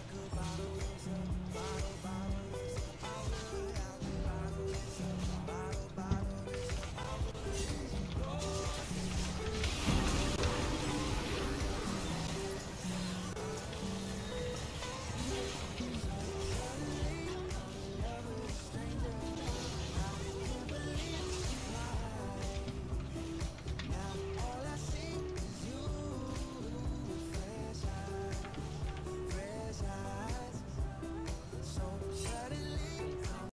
I could bottle this up,